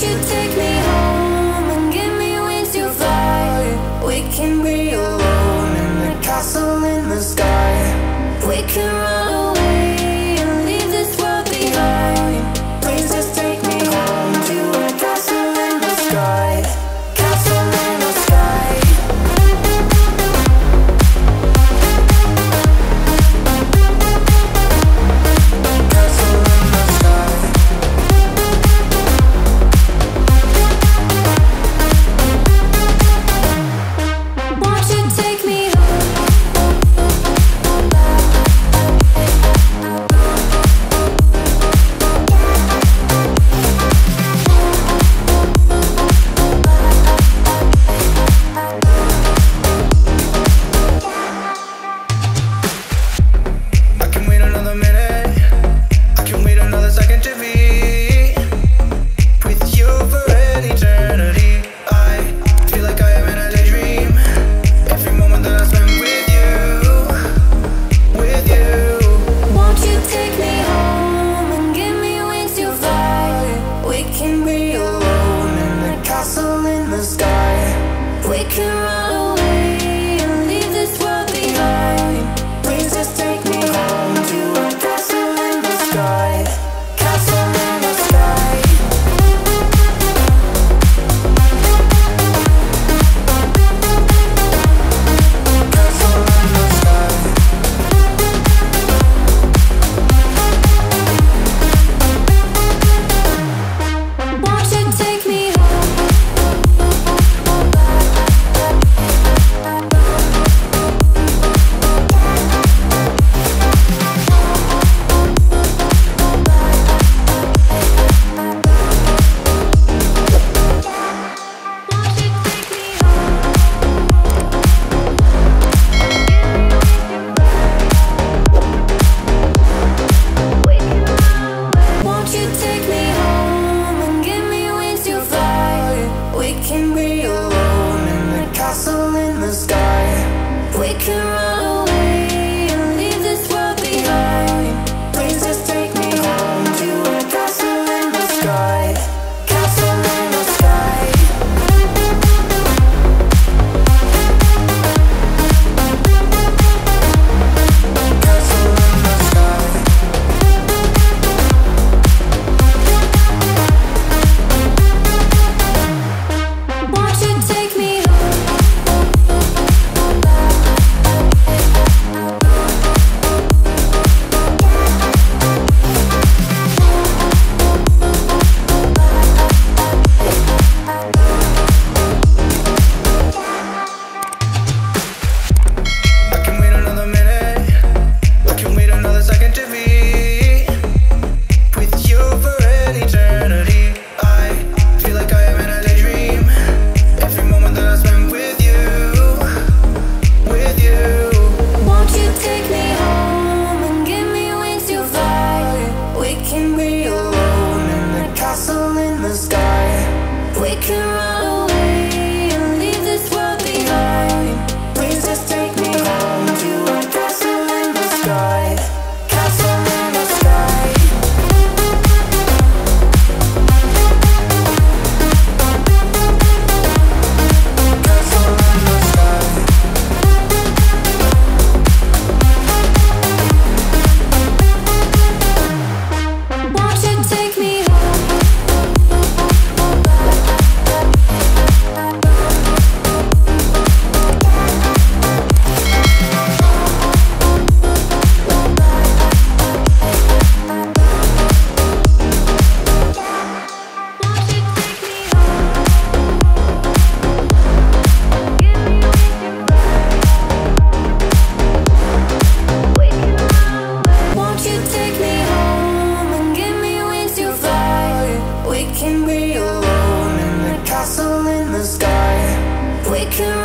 you do Watch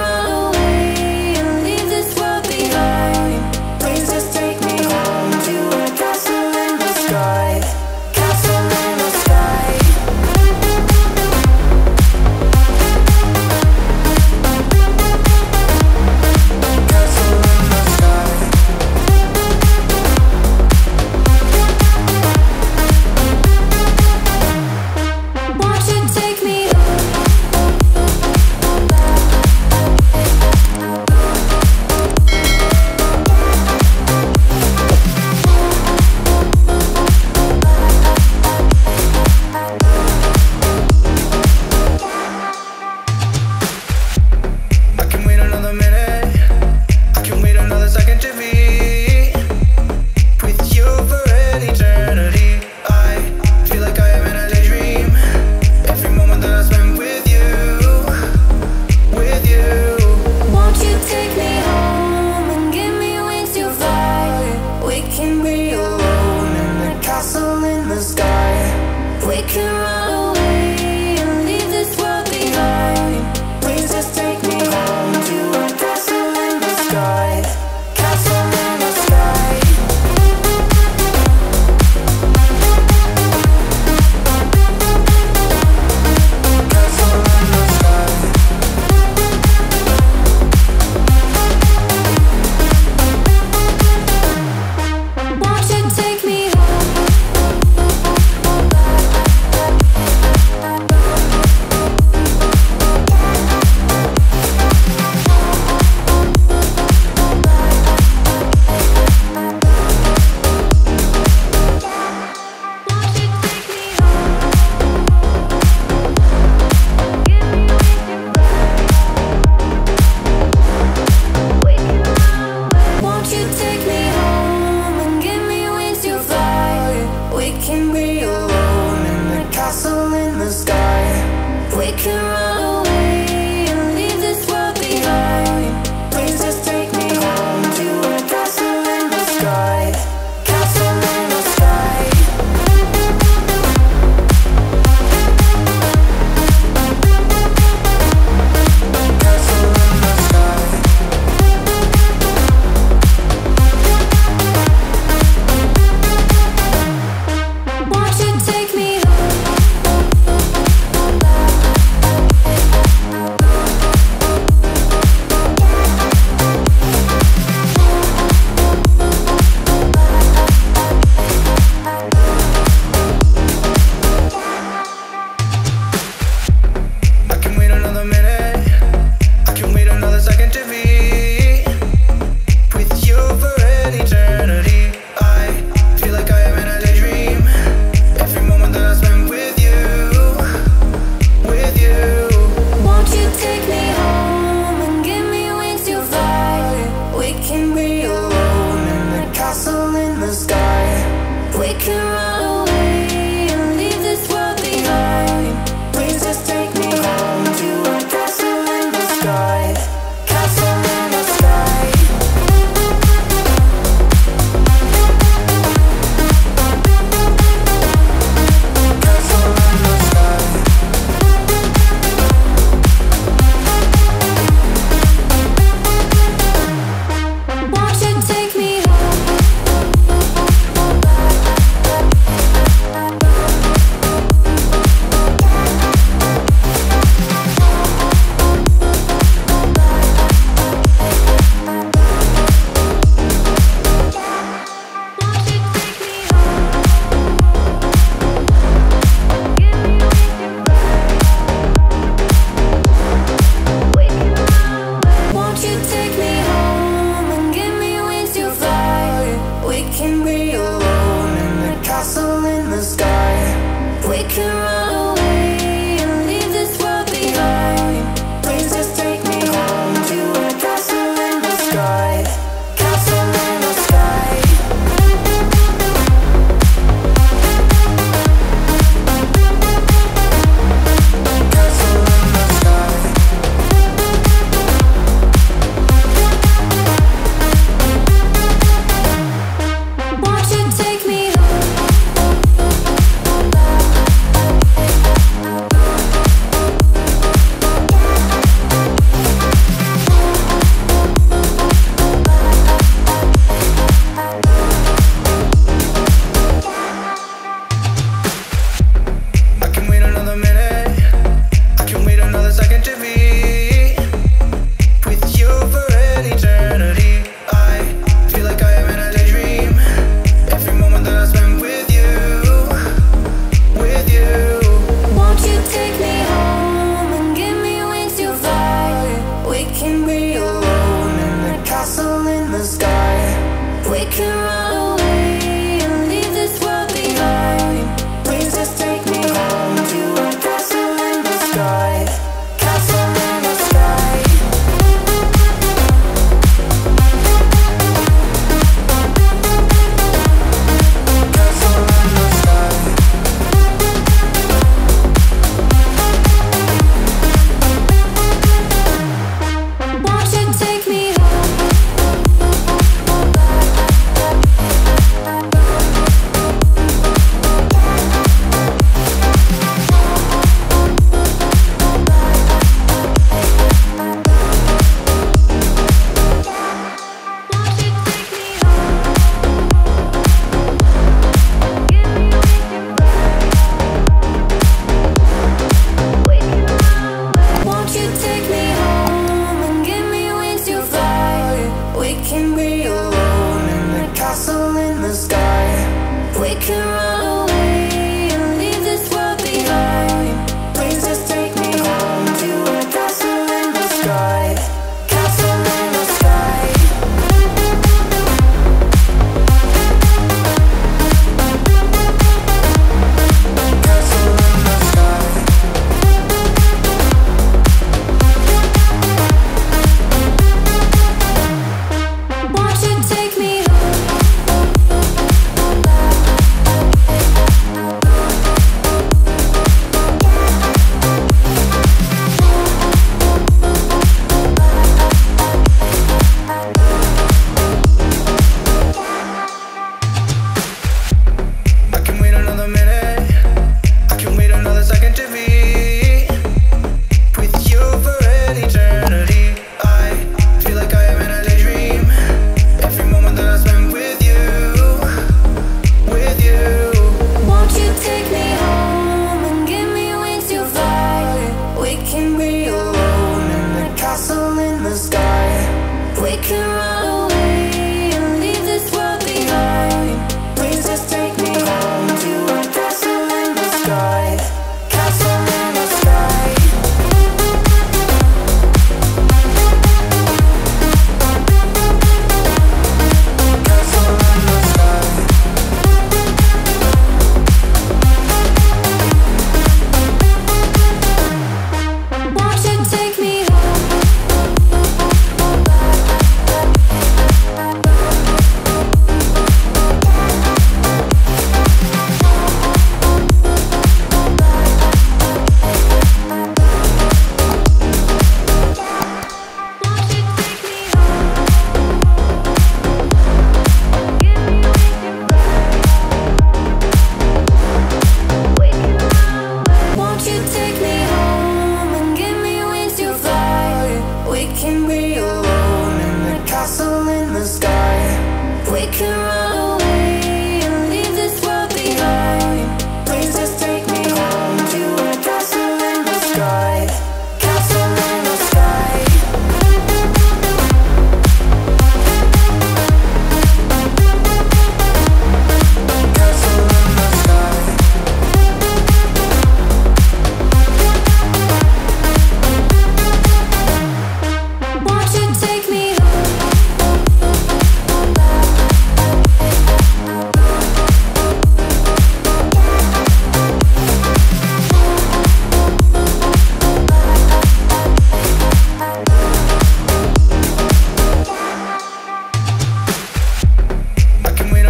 we can run.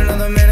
another man